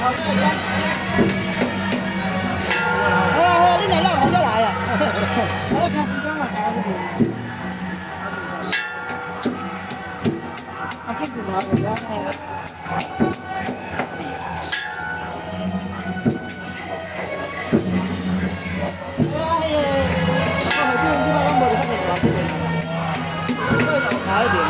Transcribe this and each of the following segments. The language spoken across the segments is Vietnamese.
啊，呢两粒好得嚟啊！我睇点解我睇下呢边。我识住我而家系。搞一点，咁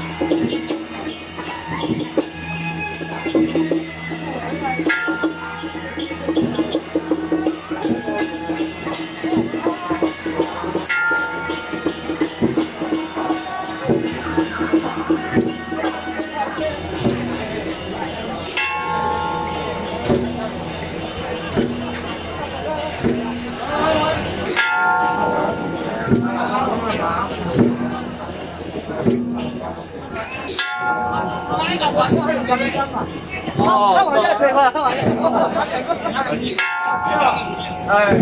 嘛。哦。那我们再吹吧。哎。哎